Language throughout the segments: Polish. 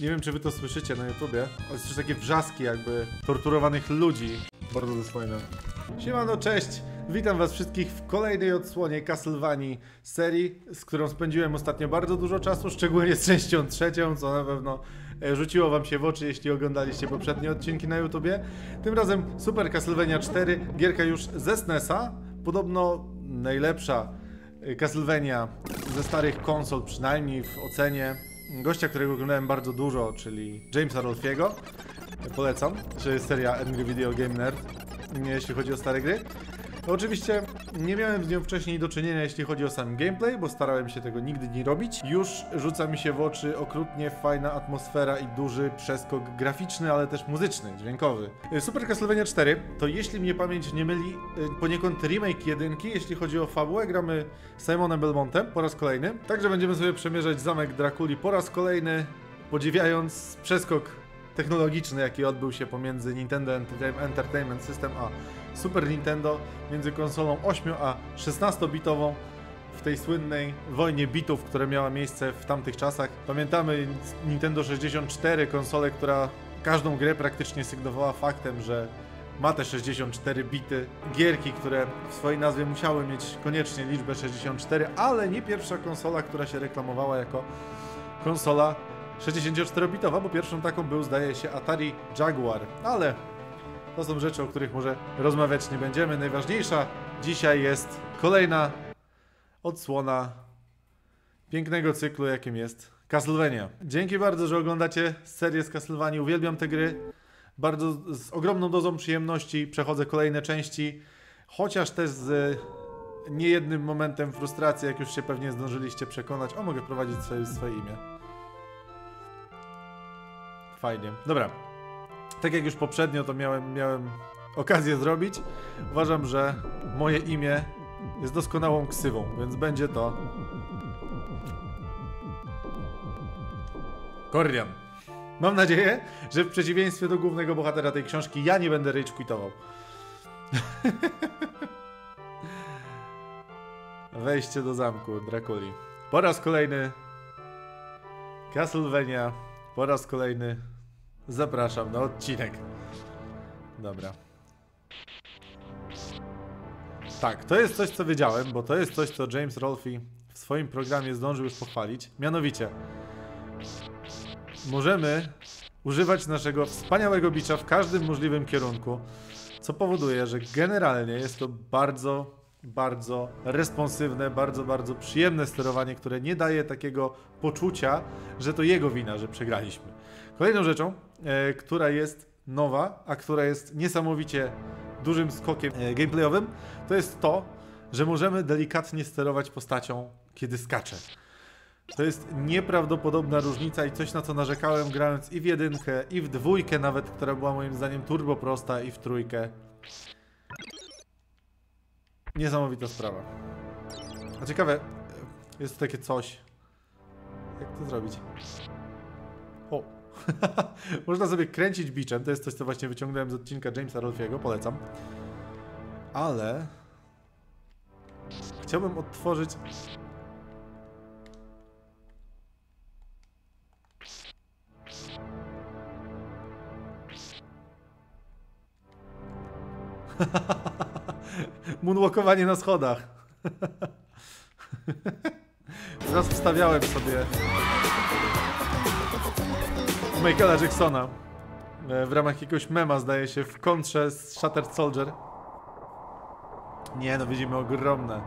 Nie wiem, czy wy to słyszycie na YouTubie, ale słyszę takie wrzaski jakby torturowanych ludzi. Bardzo dostojne. Siemano, cześć! Witam was wszystkich w kolejnej odsłonie Castlevanii serii, z którą spędziłem ostatnio bardzo dużo czasu, szczególnie z częścią trzecią, co na pewno e, rzuciło wam się w oczy, jeśli oglądaliście poprzednie odcinki na YouTubie. Tym razem Super Castlevania 4, gierka już ze SNESa, podobno najlepsza e, Castlevania ze starych konsol, przynajmniej w ocenie gościa, którego oglądałem bardzo dużo, czyli Jamesa Rolfiego. Polecam, to jest seria Angry Video Game Nerd, jeśli chodzi o stare gry. Oczywiście nie miałem z nią wcześniej do czynienia, jeśli chodzi o sam gameplay, bo starałem się tego nigdy nie robić. Już rzuca mi się w oczy okrutnie fajna atmosfera i duży przeskok graficzny, ale też muzyczny, dźwiękowy. Super Castlevania 4 to jeśli mnie pamięć nie myli, y, poniekąd remake jedynki, jeśli chodzi o fabułę. Gramy Simonem Belmontem po raz kolejny. Także będziemy sobie przemierzać zamek Drakuli po raz kolejny, podziwiając przeskok technologiczny, jaki odbył się pomiędzy Nintendo Entertainment System a Super Nintendo, między konsolą 8 a 16-bitową w tej słynnej wojnie bitów, która miała miejsce w tamtych czasach. Pamiętamy Nintendo 64, konsolę, która każdą grę praktycznie sygnowała faktem, że ma te 64 bity. Gierki, które w swojej nazwie musiały mieć koniecznie liczbę 64, ale nie pierwsza konsola, która się reklamowała jako konsola 64-bitowa, bo pierwszą taką był, zdaje się, Atari Jaguar. Ale to są rzeczy, o których może rozmawiać nie będziemy. Najważniejsza dzisiaj jest kolejna odsłona pięknego cyklu, jakim jest Castlevania. Dzięki bardzo, że oglądacie serię z Castlevanii. Uwielbiam te gry. Bardzo z ogromną dozą przyjemności przechodzę kolejne części, chociaż też z niejednym momentem frustracji, jak już się pewnie zdążyliście przekonać. O, mogę wprowadzić swoje, swoje imię. Fajnie. Dobra. Tak jak już poprzednio to miałem, miałem okazję zrobić, uważam, że moje imię jest doskonałą ksywą, więc będzie to... Kordian. Mam nadzieję, że w przeciwieństwie do głównego bohatera tej książki ja nie będę rage quitował. Wejście do zamku Drakuli. Po raz kolejny Castlevania. Po raz kolejny zapraszam na odcinek. Dobra. Tak, to jest coś, co wiedziałem, bo to jest coś, co James Rolfe w swoim programie zdążył już pochwalić. Mianowicie, możemy używać naszego wspaniałego bicza w każdym możliwym kierunku, co powoduje, że generalnie jest to bardzo, bardzo responsywne, bardzo, bardzo przyjemne sterowanie, które nie daje takiego poczucia, że to jego wina, że przegraliśmy. Kolejną rzeczą, która jest nowa, a która jest niesamowicie dużym skokiem e, gameplayowym, to jest to, że możemy delikatnie sterować postacią, kiedy skacze. To jest nieprawdopodobna różnica i coś na co narzekałem grając i w jedynkę, i w dwójkę nawet, która była moim zdaniem turbo prosta, i w trójkę. Niesamowita sprawa. A ciekawe, jest tu takie coś. Jak to zrobić? Można sobie kręcić biczem, to jest coś, co właśnie wyciągnąłem z odcinka Jamesa Rolfiego, polecam. Ale... Chciałbym odtworzyć... Moonwalkowanie na schodach. Teraz wstawiałem sobie Michaela Jacksona e, w ramach jakiegoś mema, zdaje się, w kontrze z Shattered Soldier. Nie, no widzimy ogromne,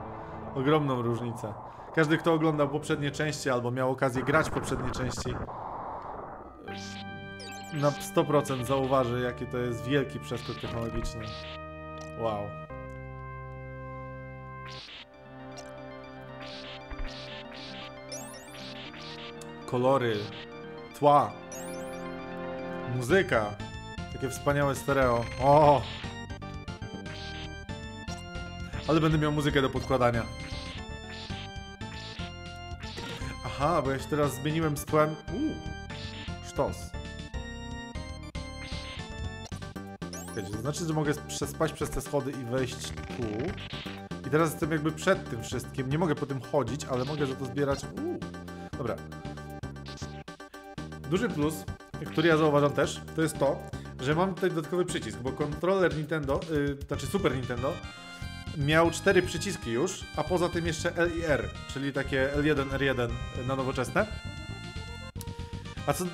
ogromną różnicę. Każdy, kto oglądał poprzednie części albo miał okazję grać poprzednie części, na 100% zauważy, jaki to jest wielki przeskok technologiczny. Wow. Kolory, tła, muzyka, takie wspaniałe stereo. O! Ale będę miał muzykę do podkładania. Aha, bo ja się teraz zmieniłem z tłem. Uuu, sztos. Wiecie, to znaczy, że mogę spać przez te schody i wejść tu. I teraz jestem jakby przed tym wszystkim. Nie mogę po tym chodzić, ale mogę za to zbierać. Uuu. Dobra. Duży plus, który ja zauważam też, to jest to, że mam tutaj dodatkowy przycisk, bo kontroler Nintendo, yy, znaczy Super Nintendo, miał cztery przyciski już, a poza tym jeszcze L i R, czyli takie L1, R1 na nowoczesne. A co,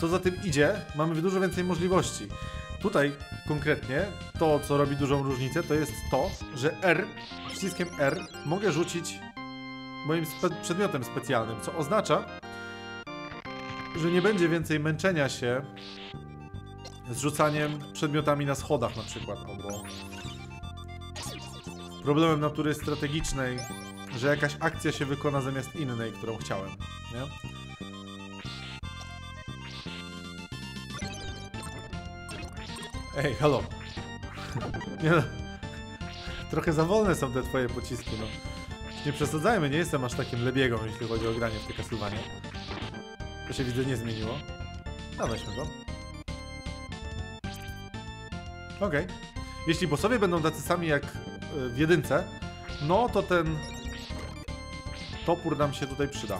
co za tym idzie, mamy dużo więcej możliwości. Tutaj konkretnie to, co robi dużą różnicę, to jest to, że R, przyciskiem R mogę rzucić moim spe przedmiotem specjalnym, co oznacza, że nie będzie więcej męczenia się z rzucaniem przedmiotami na schodach na przykład, albo problemem natury strategicznej, że jakaś akcja się wykona zamiast innej, którą chciałem, nie? Ej, halo. Nie no. Trochę za wolne są te twoje pociski, no. Nie przesadzajmy, nie jestem aż takim lebiegą, jeśli chodzi o granie w te Castlevania. To się widzę nie zmieniło. No weźmy go. Okej. Okay. Jeśli bossowie będą tacy sami jak y, w jedynce, no to ten topór nam się tutaj przyda.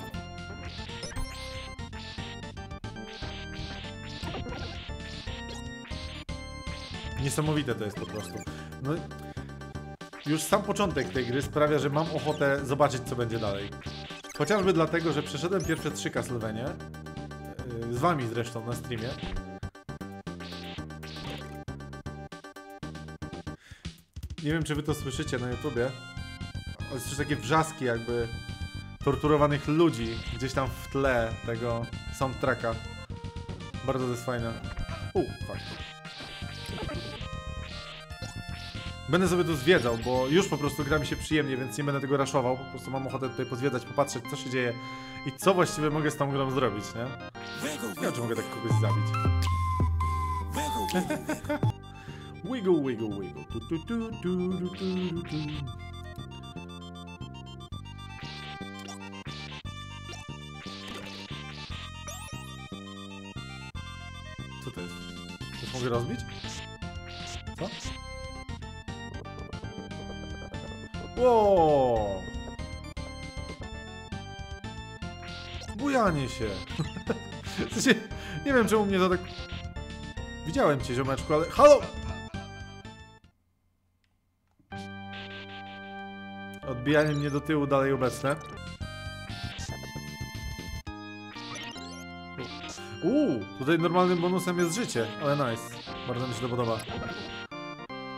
Niesamowite to jest po prostu. No, już sam początek tej gry sprawia, że mam ochotę zobaczyć, co będzie dalej. Chociażby dlatego, że przeszedłem pierwsze trzy Castlevania, yy, z wami zresztą na streamie. Nie wiem, czy wy to słyszycie na YouTubie, ale słyszę takie wrzaski jakby torturowanych ludzi gdzieś tam w tle tego soundtracka. Bardzo to jest fajne. U, fakt. Będę sobie tu zwiedzał, bo już po prostu gra mi się przyjemnie, więc nie będę tego raszował. Po prostu mam ochotę tutaj pozwiedzać, popatrzeć, co się dzieje i co właściwie mogę z tą grą zrobić, nie? Nie wiem, czy mogę tak kogoś zabić. wiggle, wiggle, wiggle. Tu, tu, tu, tu, tu, tu, tu. Co to jest? Coś mogę rozbić? Co? Ło! Bujanie się. nie wiem czemu mnie to tak... Widziałem cię, ziomeczku, ale... Halo! Odbijanie mnie do tyłu dalej obecne. Uuu, tutaj normalnym bonusem jest życie, ale nice. Bardzo mi się to podoba.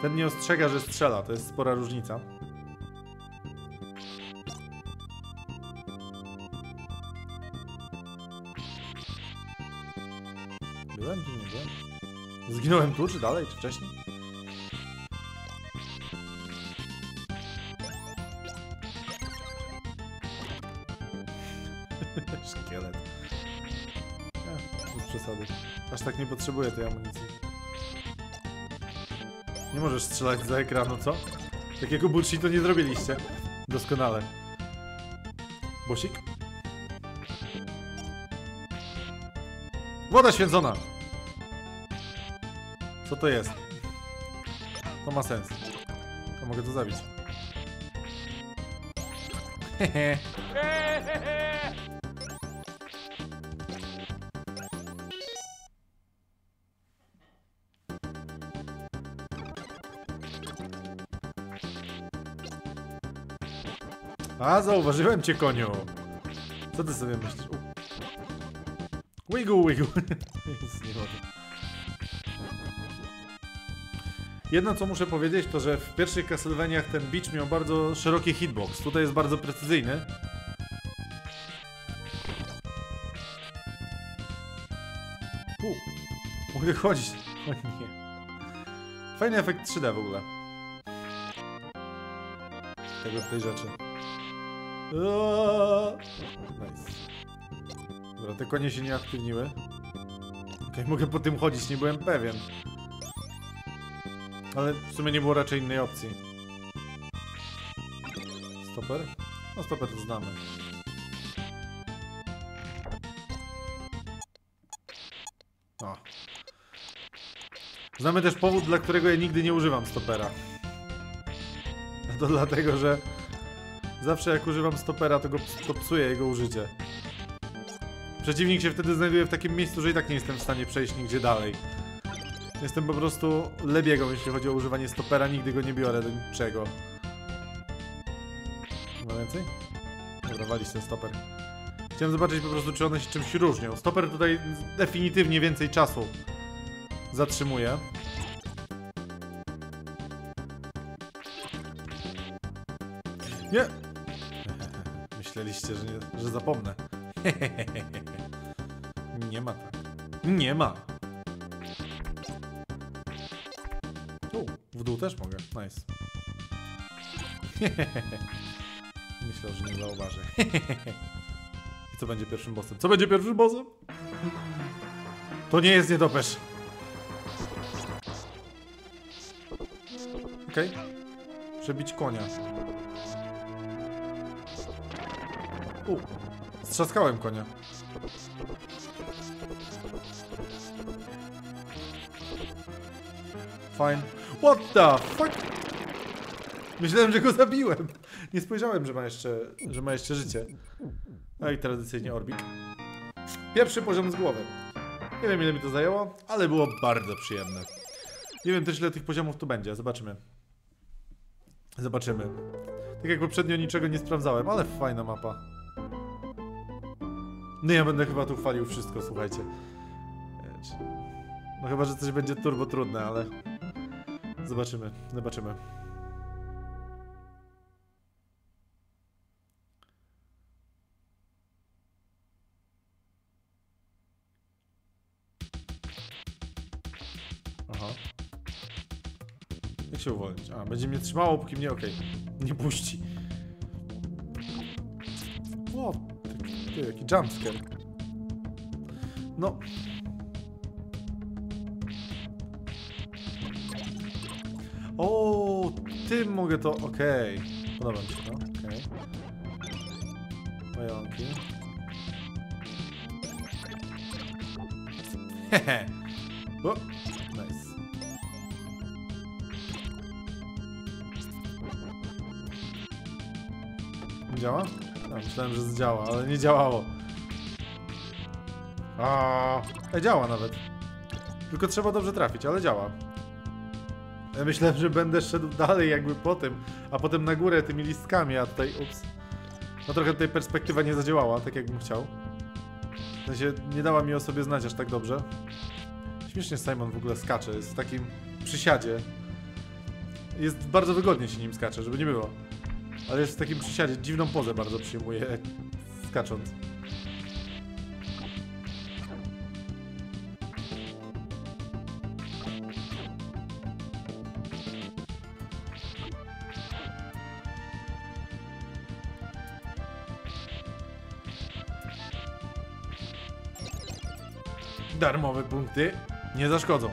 Ten nie ostrzega, że strzela, to jest spora różnica. Zginąłem tu, czy dalej, czy wcześniej? Szkielet. Bez przesady. Aż tak nie potrzebuję tej amunicji. Nie możesz strzelać za ekranu, co? Takiego bullshitu nie zrobiliście. Doskonale. Bosik? Woda święcona! Co to jest? To ma sens. To mogę to zabić. Hehe. A, zauważyłem cię, koniu. Co ty sobie myślisz? Wiggle, wiggle. Nic nie mogę. Jedno co muszę powiedzieć to, że w pierwszych Castlevaniach ten beach miał bardzo szeroki hitbox. Tutaj jest bardzo precyzyjny. U, mogę chodzić. O nie. Fajny efekt 3D w ogóle. Tego tej rzeczy. Nice. Dobra, te konie się nie aktywniły. Okej, okay, mogę po tym chodzić, nie byłem pewien. Ale w sumie nie było raczej innej opcji. Stoper? No stoper to znamy. O. Znamy też powód, dla którego ja nigdy nie używam stopera. To dlatego, że zawsze jak używam stopera, to, go, to psuje jego użycie. Przeciwnik się wtedy znajduje w takim miejscu, że i tak nie jestem w stanie przejść nigdzie dalej. Jestem po prostu lebiegą, jeśli chodzi o używanie stopera, nigdy go nie biorę do niczego. Ma więcej? Dobra, ten stoper. Chciałem zobaczyć po prostu, czy one się czymś różnią. Stoper tutaj definitywnie więcej czasu zatrzymuje. Nie! Myśleliście, że, nie, że zapomnę. nie ma tak. Nie ma. Też mogę. Nice. Myślę, że nie zauważę. I co będzie pierwszym bossem? Co będzie pierwszym bossem? To nie jest niedopesz. Okej. Okay. Przebić konia. U, strzaskałem konia. Fine. What the fuck? Myślałem, że go zabiłem. Nie spojrzałem, że ma jeszcze, że ma jeszcze życie. No i tradycyjnie Orbik. Pierwszy poziom z głowy. Nie wiem ile mi to zajęło, ale było bardzo przyjemne. Nie wiem też ile tych poziomów tu będzie, zobaczymy. Zobaczymy. Tak jak poprzednio niczego nie sprawdzałem, ale fajna mapa. No ja będę chyba tu chwalił wszystko, słuchajcie. No chyba, że coś będzie turbo trudne, ale... Zobaczymy, zobaczymy. Aha. Się uwolnić? A, będzie mnie trzymało, póki mnie... okej. Nie puści. O, ty, ty, jaki jumpscare. No. Tym mogę to... Okej. Podoba mi się to. Okej. Pająki. Hehe. Nice. Działa? A, myślałem, że zdziała, ale nie działało. A, działa nawet. Tylko trzeba dobrze trafić, ale działa. Ja myślałem, że będę szedł dalej jakby po tym, a potem na górę tymi listkami, a tutaj, ups. No trochę tutaj perspektywa nie zadziałała, tak jakbym chciał. W sensie nie dała mi o sobie znać aż tak dobrze. Śmiesznie Simon w ogóle skacze, jest w takim przysiadzie. Jest bardzo wygodnie się nim skacze, żeby nie było. Ale jest w takim przysiadzie, dziwną pozę bardzo przyjmuje, skacząc. Darmowe punkty nie zaszkodzą.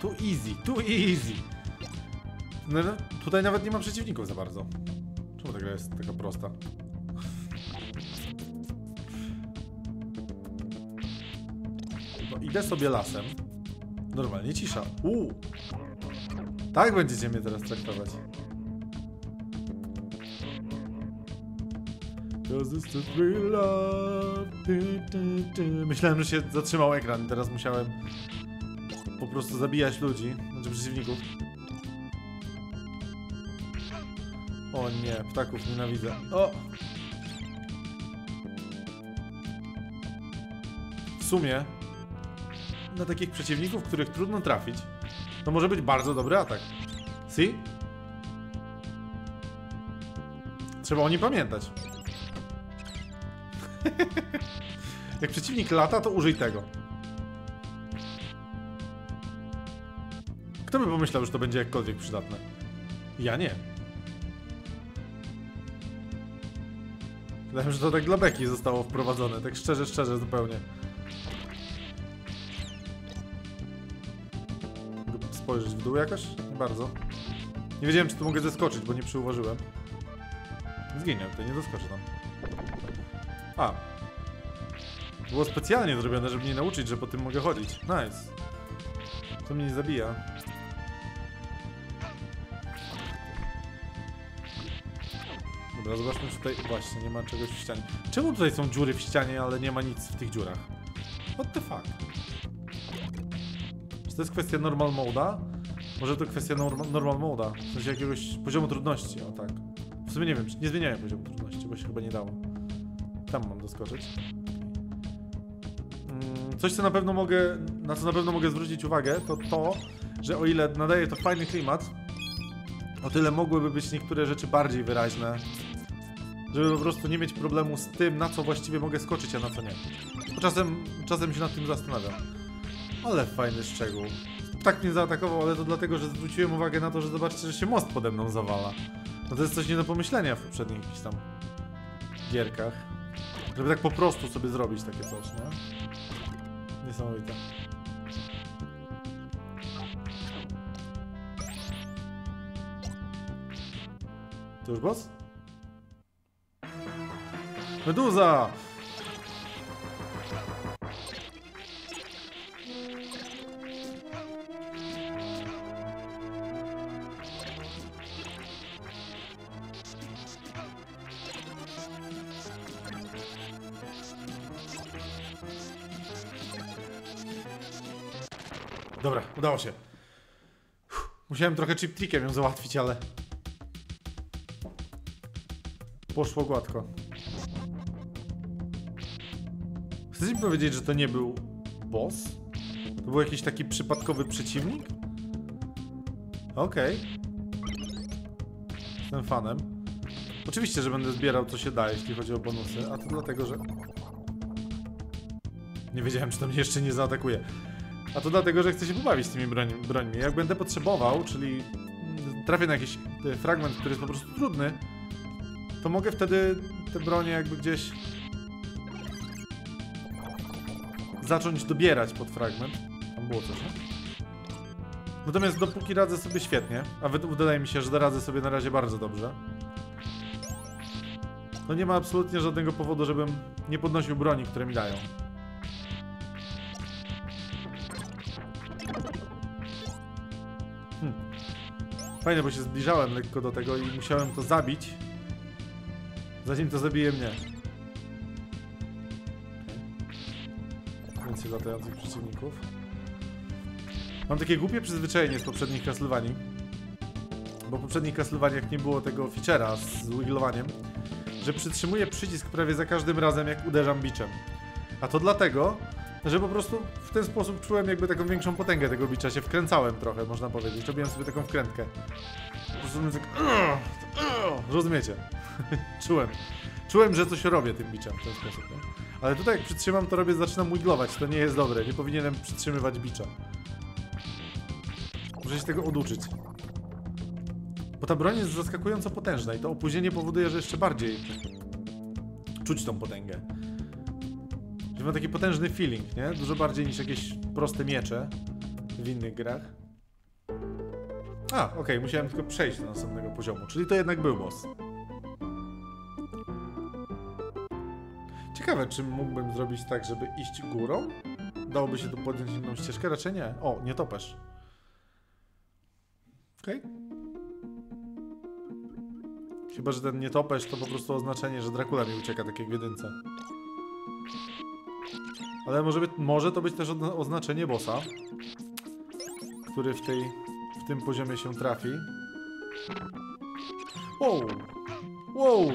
Tu easy, tu easy. No, no, tutaj nawet nie ma przeciwników za bardzo. Czemu ta gra jest taka prosta? No, idę sobie lasem. Normalnie cisza. Uuu. Tak będziecie mnie teraz traktować. Of... Ty, ty, ty. Myślałem, że się zatrzymał ekran, teraz musiałem po prostu zabijać ludzi, znaczy przeciwników. O nie, ptaków nienawidzę. O! W sumie, na takich przeciwników, których trudno trafić, to może być bardzo dobry atak. See? Trzeba o nim pamiętać. Jak przeciwnik lata, to użyj tego. Kto by pomyślał, że to będzie jakkolwiek przydatne? Ja nie. Myślałem, że to tak dla beki zostało wprowadzone, tak szczerze, szczerze zupełnie. Mogę spojrzeć w dół jakoś? Nie bardzo. Nie wiedziałem, czy tu mogę zeskoczyć, bo nie przyuważyłem. Zginie, to nie doskoczę tam. A. Było specjalnie zrobione, żeby mnie nauczyć, że po tym mogę chodzić. Nice. To mnie nie zabija. Dobra, zobaczmy czy tutaj... Właśnie, nie ma czegoś w ścianie. Czemu tutaj są dziury w ścianie, ale nie ma nic w tych dziurach? What the fuck? Czy to jest kwestia normal moda? Może to kwestia norma, normal moda, w sensie jakiegoś poziomu trudności, o tak. W sumie nie wiem, nie zmieniałem poziomu trudności, bo się chyba nie dało. Tam mam doskoczyć. Mm, Coś, co na pewno mogę, na co na pewno mogę zwrócić uwagę, to to, że o ile nadaje to fajny klimat, o tyle mogłyby być niektóre rzeczy bardziej wyraźne, żeby po prostu nie mieć problemu z tym, na co właściwie mogę skoczyć, a na co nie. Bo czasem, czasem się nad tym zastanawiam. Ale fajny szczegół. Tak mnie zaatakował, ale to dlatego, że zwróciłem uwagę na to, że zobaczcie, że się most pode mną zawala. No to jest coś nie do pomyślenia w poprzednich jakichś tam gierkach. Żeby tak po prostu sobie zrobić takie coś, nie? Niesamowite. To już boss? Meduza! Udało się. Uff, Musiałem trochę chip trickiem ją załatwić, ale... Poszło gładko. Chcecie mi powiedzieć, że to nie był boss? To był jakiś taki przypadkowy przeciwnik? Okej. Jestem fanem. Oczywiście, że będę zbierał co się da, jeśli chodzi o bonusy, a to dlatego, że... Nie wiedziałem, czy to mnie jeszcze nie zaatakuje. A to dlatego, że chcę się pobawić z tymi broń, brońmi. Jak będę potrzebował, czyli trafię na jakiś e, fragment, który jest po prostu trudny, to mogę wtedy te bronie jakby gdzieś zacząć dobierać pod fragment. Tam było coś, nie? Natomiast dopóki radzę sobie świetnie, a wy- wydaje mi się, że radzę sobie na razie bardzo dobrze, to nie ma absolutnie żadnego powodu, żebym nie podnosił broni, które mi dają. Hmm. Fajnie, bo się zbliżałem lekko do tego i musiałem to zabić, zanim to zabije mnie. Więcej latających przeciwników. Mam takie głupie przyzwyczajenie z poprzednich Castlevanii. Bo w poprzednich Castlevaniach nie było tego feature'a z wiglowaniem, że przytrzymuję przycisk prawie za każdym razem, jak uderzam biczem. A to dlatego, że po prostu w ten sposób czułem jakby taką większą potęgę tego bicza, się wkręcałem trochę, można powiedzieć. Robiłem sobie taką wkrętkę. Po prostu tak... Rozumiecie? czułem. Czułem, że coś robię tym biczem w ten sposób, nie? Ale tutaj jak przytrzymam, to robię, zaczynam wiglować. To nie jest dobre. Nie powinienem przytrzymywać bicza. Muszę się tego oduczyć. Bo ta broń jest zaskakująco potężna i to opóźnienie powoduje, że jeszcze bardziej czuć tą potęgę. Ma taki potężny feeling, nie? Dużo bardziej niż jakieś proste miecze w innych grach. A, okej, musiałem tylko przejść do następnego poziomu, czyli to jednak był boss. Ciekawe, czy mógłbym zrobić tak, żeby iść górą? Dałoby się tu podjąć inną ścieżkę? Raczej nie. O, nie topesz. Okej. Chyba, że ten nietoperz to po prostu oznaczenie, że Dracula mi ucieka, tak jak w jedynce. Ale może, być, może to być też oznaczenie bossa, który w, tej, w tym poziomie się trafi. Wow! Wow!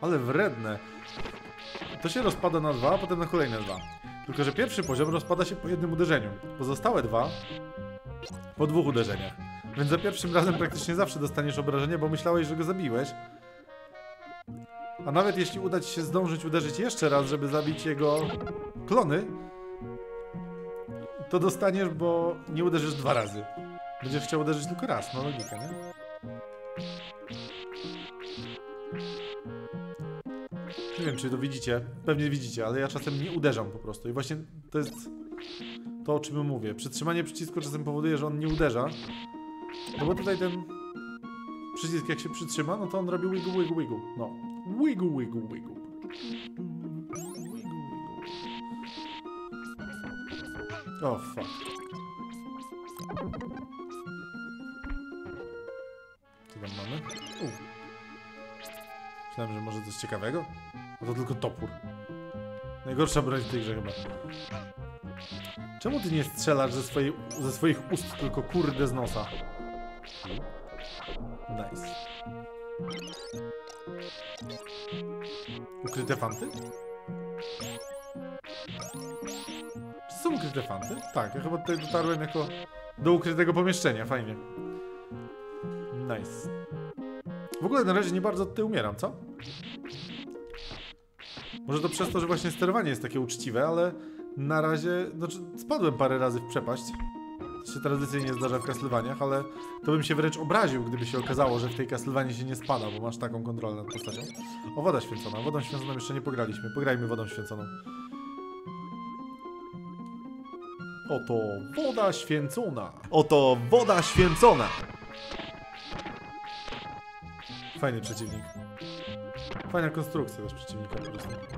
Ale wredne. To się rozpada na dwa, a potem na kolejne dwa. Tylko, że pierwszy poziom rozpada się po jednym uderzeniu. Pozostałe dwa po dwóch uderzeniach. Więc za pierwszym razem praktycznie zawsze dostaniesz obrażenie, bo myślałeś, że go zabiłeś. A nawet jeśli uda ci się zdążyć uderzyć jeszcze raz, żeby zabić jego klony, to dostaniesz, bo nie uderzysz dwa razy. Będziesz chciał uderzyć tylko raz, no logika, nie? Nie wiem, czy to widzicie. Pewnie widzicie, ale ja czasem nie uderzam po prostu. I właśnie to jest to, o czym mówię. Przytrzymanie przycisku czasem powoduje, że on nie uderza. No bo tutaj ten przycisk jak się przytrzyma, no to on robi wiggle, wiggle, wiggle. No. Wiggle, wiggle, wiggle. Wiggle, wiggle. O, fuck. Co tam mamy? U. Myślałem, że może coś ciekawego. A to tylko topór. Najgorsza broń w tej grze chyba. Czemu ty nie strzelasz ze, swojej, ze swoich ust, tylko kurde z nosa? Nice. Ukryte fanty? Czy są ukryte fanty? Tak, ja chyba tutaj dotarłem jako do ukrytego pomieszczenia, fajnie. Nice. W ogóle na razie nie bardzo tutaj umieram, co? Może to przez to, że właśnie sterowanie jest takie uczciwe, ale na razie, znaczy spadłem parę razy w przepaść. Się tradycyjnie zdarza w Castlevaniach, ale to bym się wręcz obraził, gdyby się okazało, że w tej Castlevanii się nie spada, bo masz taką kontrolę nad postacią. O, woda święcona. Wodą święconą jeszcze nie pograliśmy. Pograjmy wodą święconą. Oto woda święcona. Oto woda święcona. Fajny przeciwnik. Fajna konstrukcja też przeciwnika po prostu.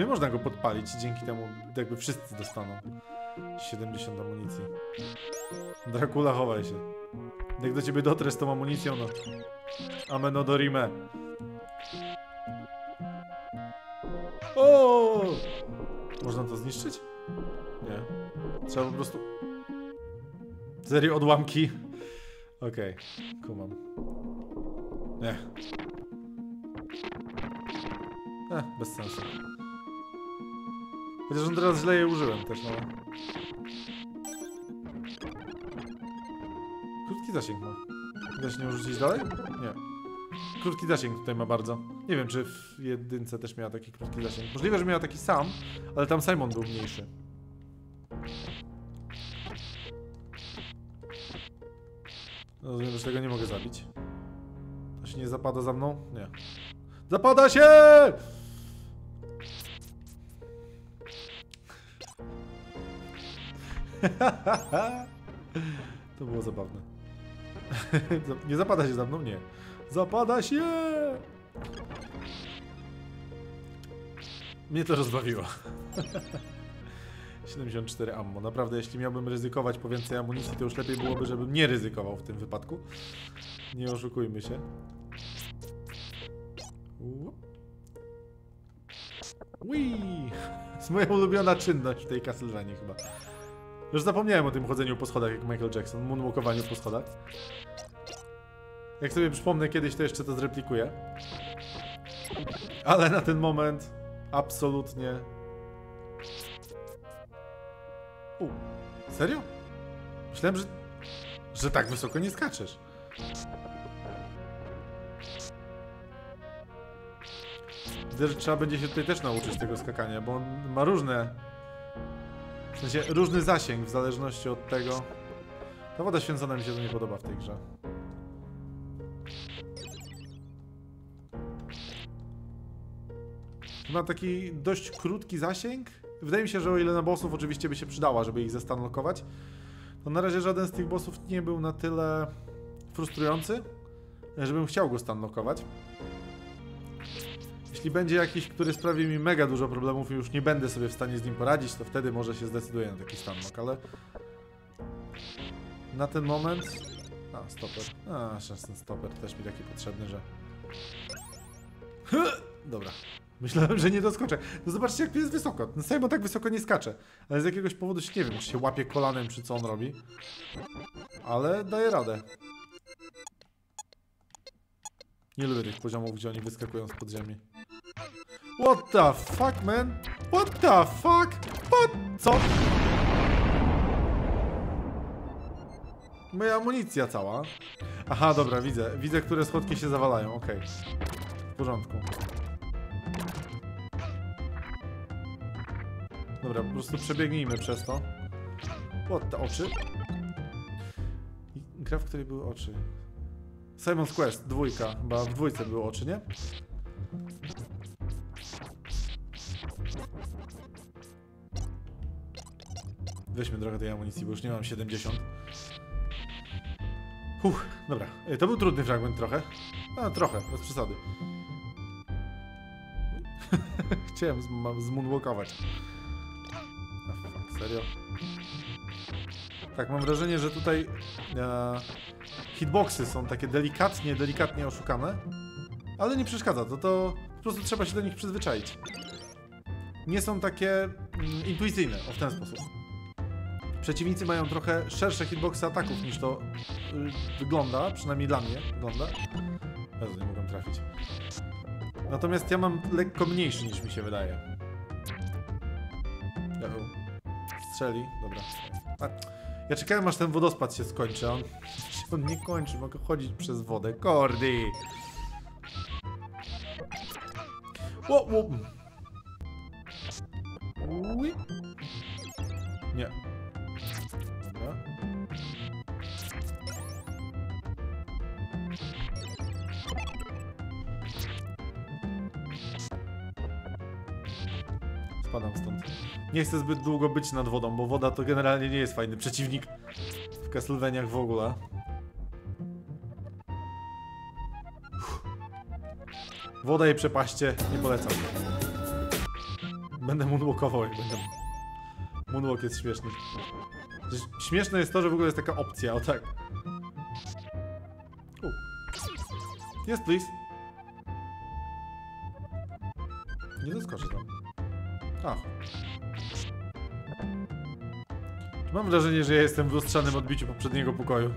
Sumie można go podpalić i dzięki temu jakby wszyscy dostaną 70 amunicji. Dracula, chowaj się. Jak do ciebie dotrę z tą amunicją, no. Ameno dorime. O! Można to zniszczyć? Nie. Trzeba po prostu... Serio odłamki? Okej, kumam. Nie. Eh, bez sensu. Chociaż on teraz źle je użyłem też, no. Krótki zasięg ma. Da się nie rzucić dalej? Nie. Krótki zasięg tutaj ma bardzo. Nie wiem, czy w jedynce też miała taki krótki zasięg. Możliwe, że miała taki sam, ale tam Simon był mniejszy. Rozumiem, że tego nie mogę zabić. To się nie zapada za mną? Nie. Zapada się! To było zabawne. Nie zapada się za mną? Nie. Zapada się! Mnie to rozbawiło. 74 ammo. Naprawdę, jeśli miałbym ryzykować po więcej amunicji, to już lepiej byłoby, żebym nie ryzykował w tym wypadku. Nie oszukujmy się. Wii! jest moja ulubiona czynność w tej Castlevanii chyba. Już zapomniałem o tym chodzeniu po schodach jak Michael Jackson, moonwalkowaniu po schodach. Jak sobie przypomnę kiedyś, to jeszcze to zreplikuję. Ale na ten moment absolutnie... U, serio? Myślałem, że, że tak wysoko nie skaczesz. Widzę, że trzeba będzie się tutaj też nauczyć tego skakania, bo on ma różne... W sensie, różny zasięg w zależności od tego... Ta woda święcona mi się nie podoba w tej grze. Ma taki dość krótki zasięg. Wydaje mi się, że o ile na bossów oczywiście by się przydała, żeby ich zestanlokować, to na razie żaden z tych bossów nie był na tyle frustrujący, żebym chciał go stanlokować. Jeśli będzie jakiś, który sprawi mi mega dużo problemów i już nie będę sobie w stanie z nim poradzić, to wtedy może się zdecyduję na taki stanlock, ale na ten moment... A, stoper. A, szans ten stoper też mi taki potrzebny, że... Dobra. Myślałem, że nie doskoczę. No zobaczcie, jak jest wysoko. Ten Simon tak wysoko nie skacze. Ale z jakiegoś powodu się nie wiem, czy się łapie kolanem, czy co on robi. Ale daje radę. Nie lubię tych poziomów, gdzie oni wyskakują z podziemi. What the fuck, man? What the fuck? What? Co? Moja amunicja cała. Aha, dobra, widzę. Widzę, które schodki się zawalają, okej. W porządku. Dobra, po prostu przebiegnijmy przez to. What, te oczy? Gra, w której były oczy. Simon's Quest, dwójka. Chyba w dwójce były oczy, nie? Weźmy trochę tej amunicji, bo już nie mam 70. Uff, dobra. E, To był trudny fragment trochę. A, trochę, bez przesady. Chciałem zm- zmoonwalkować. A fuck, serio? Tak, mam wrażenie, że tutaj e, hitboxy są takie delikatnie, delikatnie oszukane, ale nie przeszkadza, to, to po prostu trzeba się do nich przyzwyczaić. Nie są takie mm, intuicyjne, o w ten sposób. Przeciwnicy mają trochę szersze hitboxy ataków niż to y, wygląda, przynajmniej dla mnie wygląda. Jezu, nie mogę trafić. Natomiast ja mam lekko mniejszy niż mi się wydaje. Jahu. Strzeli, dobra. A, ja czekałem aż ten wodospad się skończy, on, on nie kończy, mogę chodzić przez wodę. Kordy! O, o. Ui. Nie. Spadam stąd. Nie chcę zbyt długo być nad wodą, bo woda to generalnie nie jest fajny przeciwnik w Castlevaniach w ogóle. Woda i przepaście nie polecam. Będę moonwalkował jak będę. Moonwalk jest śmieszny. Śmieszne jest to, że w ogóle jest taka opcja, o tak. Yes, please. Nie doskoczę tam. Mam wrażenie, że ja jestem w lustrzanym odbiciu poprzedniego pokoju.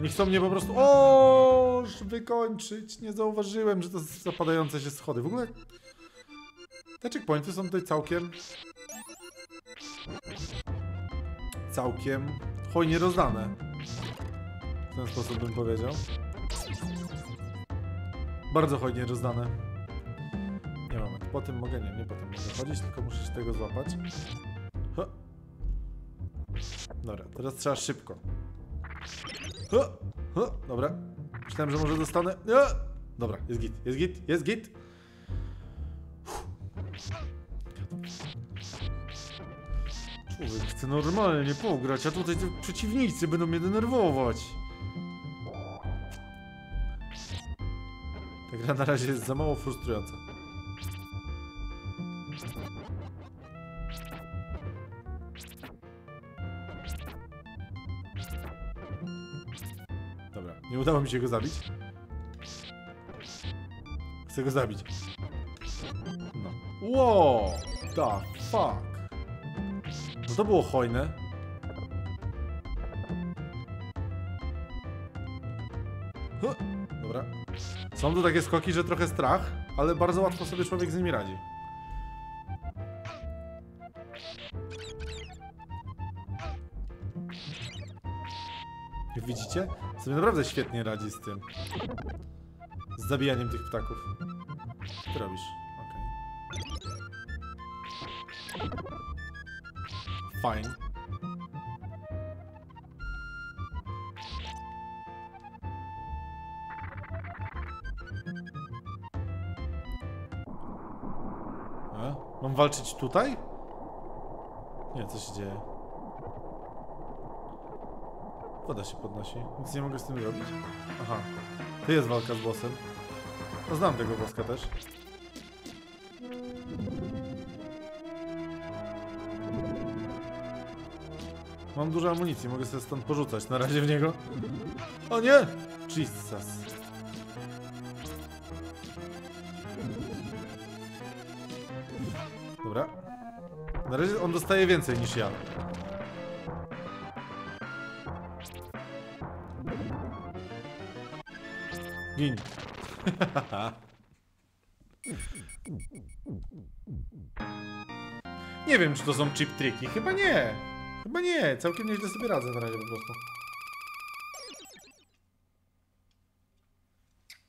Nie chcą mnie po prostu o wykończyć. Nie zauważyłem, że to zapadające się schody. W ogóle te checkpointy są tutaj całkiem całkiem hojnie rozdane. W ten sposób bym powiedział. Bardzo hojnie rozdane. Nie mam. Po tym mogę, nie, nie po tym mogę chodzić, tylko muszę się tego złapać. Ha. Dobra, teraz trzeba szybko. Dobra. Myślałem, że może dostanę. Dobra, jest git, jest git, jest git. Człowiek chce normalnie pograć, a tutaj przeciwnicy będą mnie denerwować. Ta gra na razie jest za mało frustrująca. Nie udało mi się go zabić. Chcę go zabić. No. Wow! The fuck? No to było hojne. Huh. Dobra. Są tu takie skoki, że trochę strach, ale bardzo łatwo sobie człowiek z nimi radzi. Widzicie? Sobie naprawdę świetnie radzi z tym. Z zabijaniem tych ptaków. Co robisz? Okej. Fine. E? Mam walczyć tutaj? Nie, co się dzieje? Woda się podnosi. Nic nie mogę z tym zrobić. Aha. To jest walka z bossem. No znam tego boska też. Mam dużo amunicji, mogę sobie stąd porzucać na razie w niego. O nie! Jesus. Dobra. Na razie on dostaje więcej niż ja. Gin. Nie wiem, czy to są chip triki. Chyba nie. Chyba nie. Całkiem nieźle sobie radzę na razie po prostu.